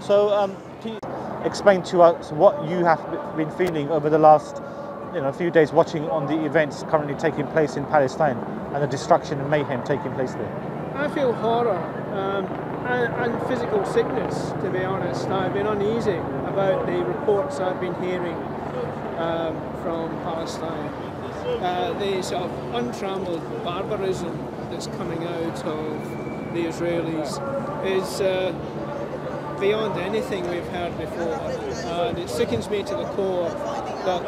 So, um, can you explain to us what you have been feeling over the last you know, a few days watching on the events currently taking place in Palestine and the destruction and mayhem taking place there? I feel horror um, and, and, physical sickness, to be honest. I've been uneasy about the reports I've been hearing um, from Palestine. Uh, the sort of untrammeled barbarism that's coming out of the Israelis is uh, beyond anything we've heard before. And it sickens me to the core that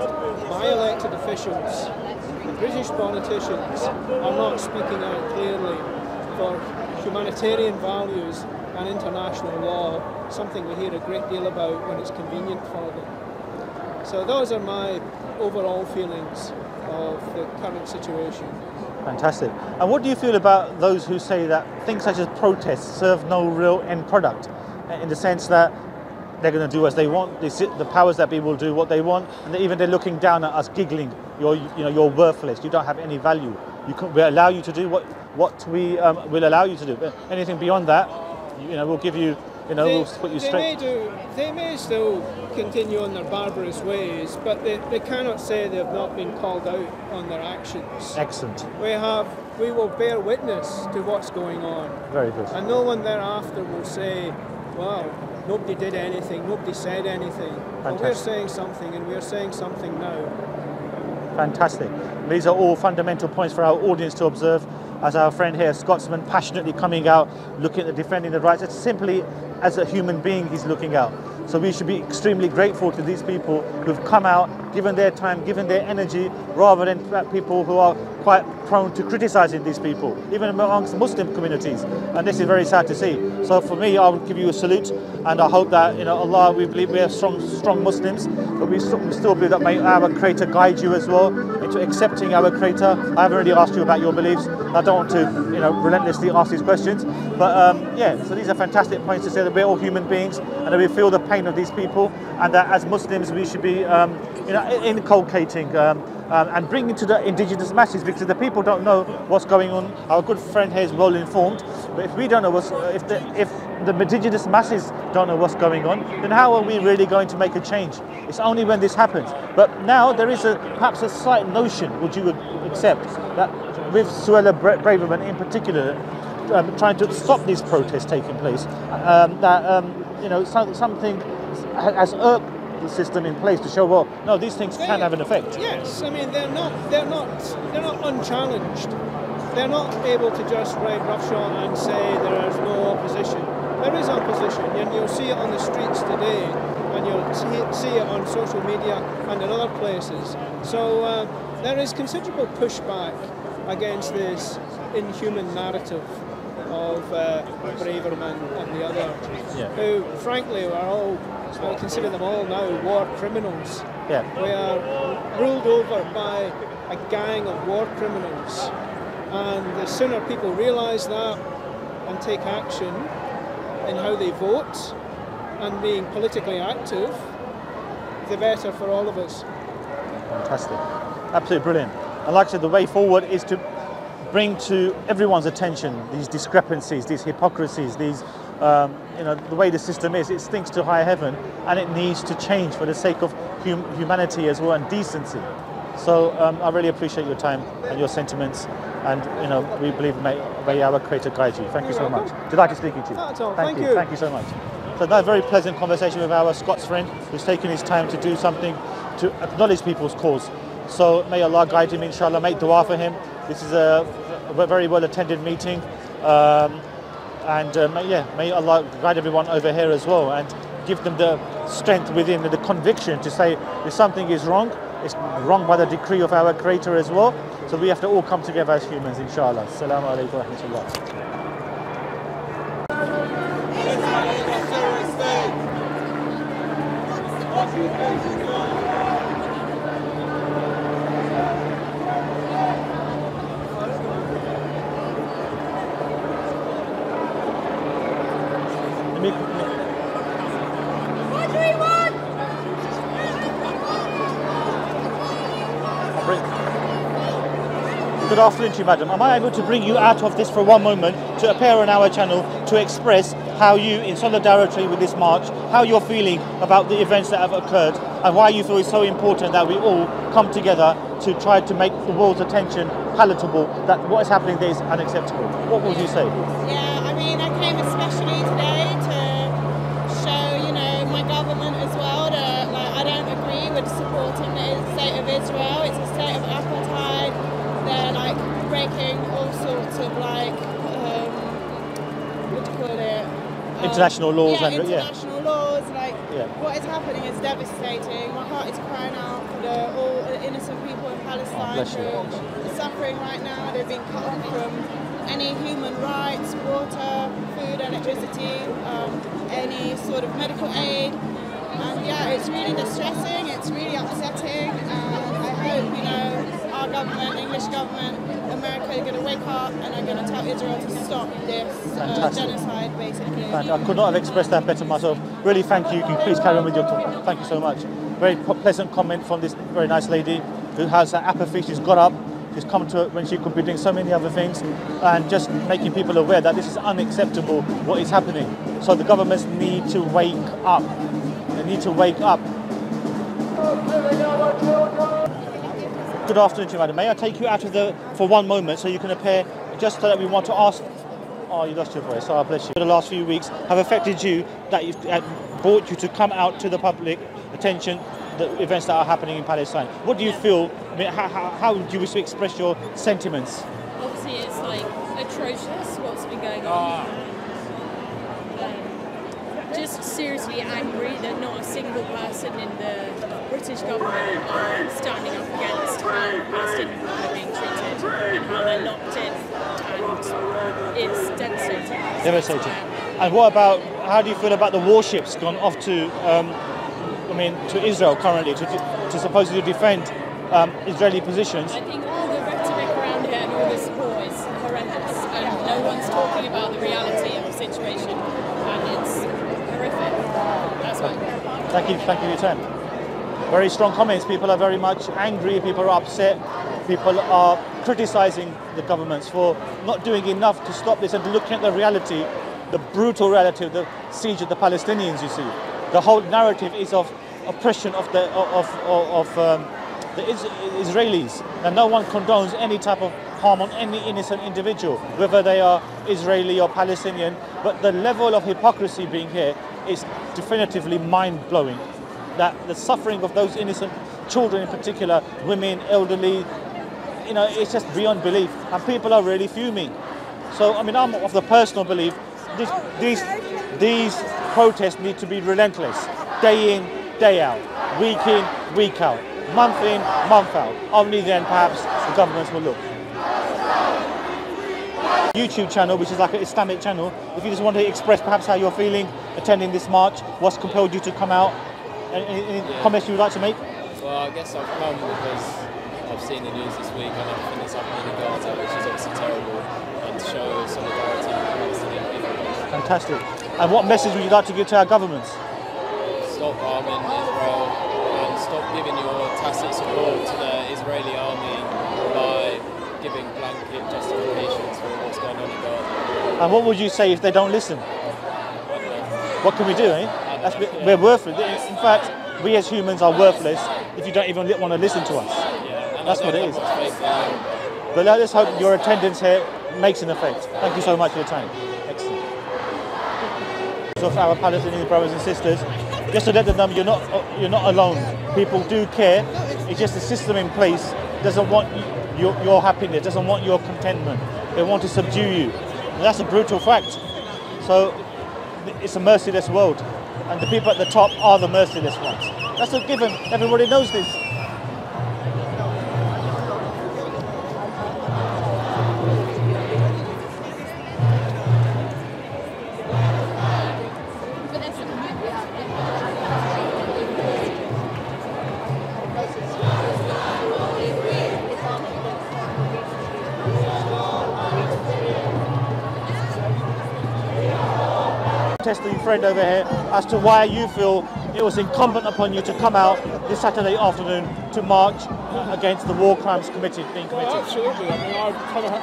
my elected officials, the British politicians, are not speaking out clearly for humanitarian values and international law, something we hear a great deal about when it's convenient for them. So those are my overall feelings of the current situation. Fantastic. And what do you feel about those who say that things such as protests serve no real end product? In the sense that they're going to do as they want. They sit, the powers that be will do what they want, and even they're looking down at us, giggling. You're, you know, you're worthless. You don't have any value. You can, we allow you to do what what we um, will allow you to do. But anything beyond that, you know, we'll give you. You know, they, we'll put you straight. They may, do, they may still continue on their barbarous ways, but they, they cannot say they have not been called out on their actions. Excellent. We have, we will bear witness to what's going on. Very good. And no one thereafter will say, wow, nobody did anything, nobody said anything. But we're saying something and we're saying something now. Fantastic. These are all fundamental points for our audience to observe as our friend here, Scotsman, passionately coming out, looking at defending the rights. It's simply as a human being he's looking out. So we should be extremely grateful to these people who've come out, given their time, given their energy, rather than people who are quite prone to criticizing these people, even amongst Muslim communities. And this is very sad to see. So for me, I would give you a salute, and I hope that you know Allah. We believe we are strong, strong Muslims, but we, we still believe that may our Creator guide you as well into accepting our Creator. I haven't really asked you about your beliefs. I don't want to, you know, relentlessly ask these questions. But um, yeah, so these are fantastic points to say that we're all human beings, and that we feel the pain of these people, and that as Muslims we should be, um, you know, inculcating. Um, um, and bringing to the indigenous masses because the people don't know what's going on. Our good friend here is well informed, but if we don't know what's, if the, if the indigenous masses don't know what's going on, then how are we really going to make a change? It's only when this happens. But now there is a perhaps a slight notion, would you accept, that with Suella Braverman in particular, um, trying to stop these protests taking place, um, that um, you know something has irked system in place to show, well, no, these things they, can have an effect. Yes, I mean they're not they're not they're not unchallenged. They're not able to just ride roughshod and say there is no opposition. There is opposition, and you'll see it on the streets today, and you'll see, see it on social media and in other places. So uh, there is considerable pushback against this inhuman narrative of uh, Braverman and the other, yeah. who, frankly, are all I consider them all now war criminals. Yeah. We are ruled over by a gang of war criminals. And the sooner people realise that and take action in how they vote and being politically active, the better for all of us. Fantastic. Absolutely brilliant. And like I said, the way forward is to bring to everyone's attention these discrepancies, these hypocrisies, these um, you know, the way the system is, it stinks to high heaven and it needs to change for the sake of hum humanity as well and decency. So um, I really appreciate your time and your sentiments and you know, we believe may, may our Creator guide you. Thank you so much. Delighted speaking to you. Not. Thank, Thank you. you. Thank you so much. So that very pleasant conversation with our Scots friend who's taken his time to do something to acknowledge people's cause. So may Allah guide him, inshallah, make dua for him. This is a, a very well attended meeting. Um, and uh, yeah, may Allah guide everyone over here as well and give them the strength within the conviction to say if something is wrong, it's wrong by the decree of our Creator as well. So we have to all come together as humans, inshallah. Assalamu alaikum wa rahmatullah. Good afternoon to you, madam. Am I able to bring you out of this for one moment to appear on our channel to express how you, in solidarity with this march, how you're feeling about the events that have occurred and why you feel it's so important that we all come together to try to make the world's attention palatable that what is happening there is unacceptable. What would you say? Yeah, International laws yeah, and- yeah. international laws. Like, Yeah. what is happening is devastating. My heart is crying out for the all the innocent people in Palestine bless you. who are suffering right now. They're being cut off from any human rights, water, food, electricity, um, any sort of medical aid. And yeah, it's really distressing, it's really upsetting, and I hope, you know, our government, English government, America are going to wake up and are going to tell Israel to stop this uh, Fantastic. genocide, basically. Thank- I could not have expressed that better myself. Really, thank you. You can please carry on with your talk. Thank you so much. Very pleasant comment from this very nice lady who has that apathy. She's got up. She's come to it when she could be doing so many other things, and just making people aware that this is unacceptable. What is happening? So the governments need to wake up. They need to wake up. Good afternoon to you, madam. May I take you out of the for one moment so you can appear just so that we want to ask Oh, you lost your voice. Oh, bless you. The last few weeks have affected you, that you've uh, brought you to come out to the public attention, the events that are happening in Palestine. What do you feel? I mean, how, how, how do you wish to express your sentiments? Obviously, it's like atrocious what's been going on. Um, just seriously angry that not a single person in the British government are standing up against how Palestinian people are being treated and how they're locked in. And it's devastating. Devastating. And what about, how do you feel about the warships gone off to, um, I mean, to Israel currently to, to supposedly defend um, Israeli positions? I think all the rhetoric around here and all the support is horrendous, and no one's talking about the reality of the situation, and it's horrific. That's why. Thank you, thank you for your time. Very strong comments. People are very much angry. People are upset. People are criticising the governments for not doing enough to stop this and looking at the reality, the brutal reality of the siege of the Palestinians. You see, the whole narrative is of oppression of the of of, of um, the Is- Israelis, and no one condones any type of harm on any innocent individual, whether they are Israeli or Palestinian. But the level of hypocrisy being here is definitively mind blowing that the suffering of those innocent children in particular, women, elderly, you know, it's just beyond belief. And people are really fuming. So, I mean, I'm of the personal belief this, these, these protests need to be relentless, day in, day out, week in, week out, month in, month out. Only then perhaps the governments will look. YouTube channel, which is like an Islamic channel. If you just want to express perhaps how you're feeling attending this march, what's compelled you to come out, any, any comments you would like to make? Well, I guess I've come because I've seen the news this week and everything that's happening in Gaza, which is obviously terrible, and to show solidarity with Palestinian people. Fantastic. And what message would you like to give to our governments? Stop arming Israel and stop giving your tacit support to the Israeli army by giving blanket justifications for what's going on in Gaza. And what would you say if they don't listen? What can we do, eh? That's, we're worthless. In fact, we as humans are worthless if you don't even want to listen to us. That's what it is. But let us hope your attendance here makes an effect. Thank you so much for your time. Excellent. Of our Palestinian brothers and sisters, just to let them know you're not you're not alone. People do care. It's just the system in place doesn't want your, your happiness, doesn't want your contentment. They want to subdue you. And that's a brutal fact. So it's a merciless world, and the people at the top are the merciless ones. That's a given. Everybody knows this. Testing friend over here as to why you feel it was incumbent upon you to come out this Saturday afternoon to march against the war crimes committed being Well, committed. Oh, absolutely. I mean, I've,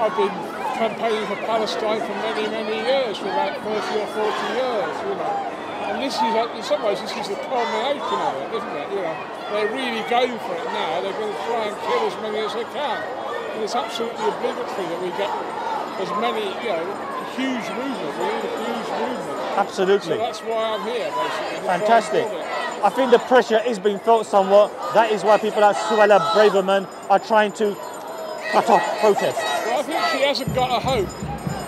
I've been campaigning for Palestine for many, many years, for about 30 or 40 years, you know. And this is, uh, in some ways, this is the culmination of it, isn't it? You know, they're really going for it now. They're going to try and kill as many as they can. And it's absolutely obligatory that we get as many, you know, huge movement. We need a huge movement. Absolutely. So that's why I'm here, basically. to try and Fantastic. I think the pressure is being felt somewhat. That is why people like Suella Braverman are trying to cut off protests. Well, I think she hasn't got a hope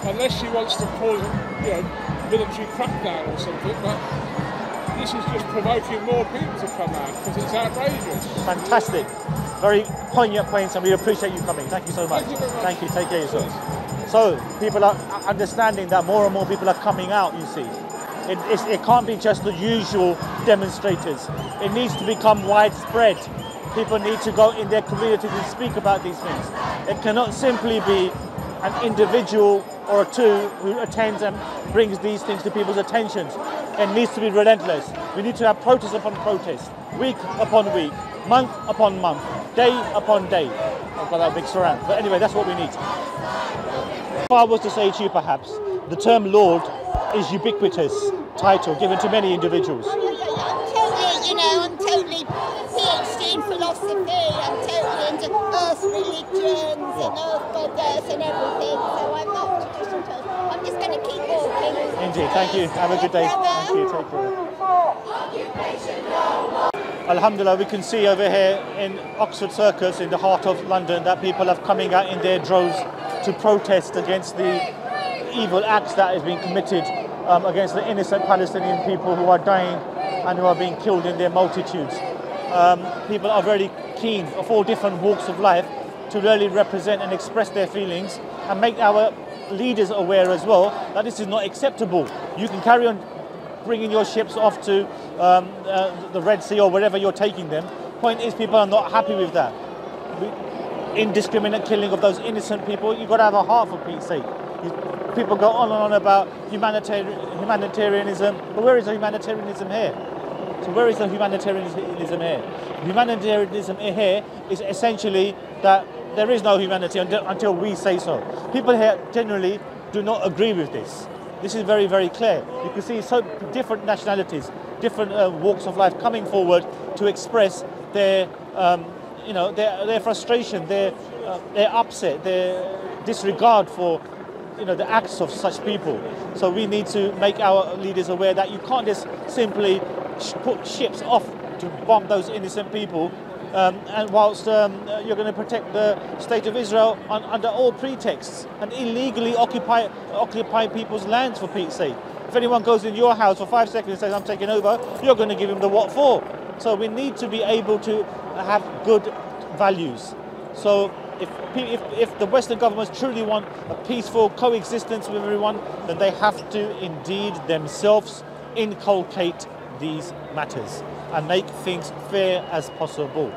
unless she wants to cause, you know, military crackdown or something. But this is just provoking more people to come out because it's outrageous. Fantastic. Very poignant points, and we appreciate you coming. Thank you so much. Thank you. Thank you. Take care of yourselves. So, people are understanding that more and more people are coming out, you see. It, it can't be just the usual demonstrators. It needs to become widespread. People need to go in their communities and speak about these things. It cannot simply be an individual or two who attends and brings these things to people's attentions. It needs to be relentless. We need to have protest upon protest, week upon week, month upon month, day upon day. I've got that big surround. But anyway, that's what we need. If I was to say to you perhaps, the term Lord is ubiquitous title given to many individuals. I'm totally, you know, I'm totally PhD in philosophy. I'm totally into earth religions and earth goddess and everything. So I'm not traditional. I'm just going to keep walking. Indeed, thank you. Have a good day. Thank you. Take care. Alhamdulillah, we can see over here in Oxford Circus, in the heart of London, that people are coming out in their droves to protest against the evil acts that is being committed um, against the innocent Palestinian people who are dying and who are being killed in their multitudes. Um, people are very keen of all different walks of life to really represent and express their feelings and make our leaders aware as well that this is not acceptable. You can carry on bringing your ships off to um, uh, the Red Sea or wherever you're taking them. Point is, people are not happy with that. We- Indiscriminate killing of those innocent people. You've got to have a heart for. You, people go on and on about humanitarian, humanitarianism, but where is the humanitarianism here? So where is the humanitarianism here? Humanitarianism here is essentially that there is no humanity until, until we say so. People here generally do not agree with this. This is very, very clear. You can see so different nationalities, different uh, walks of life coming forward to express their, um, you know, their, their frustration, their, uh, their upset, their disregard for you know, the acts of such people. So we need to make our leaders aware that you can't just simply sh- put ships off to bomb those innocent people, um, and whilst um, you're going to protect the state of Israel on, under all pretexts and illegally occupy occupy people's lands for Pete's sake. If anyone goes in your house for five seconds and says, "I'm taking over," you're going to give him the what for. So we need to be able to have good values. So if, if, if the Western governments truly want a peaceful coexistence with everyone, then they have to indeed themselves inculcate these matters and make things fair as possible.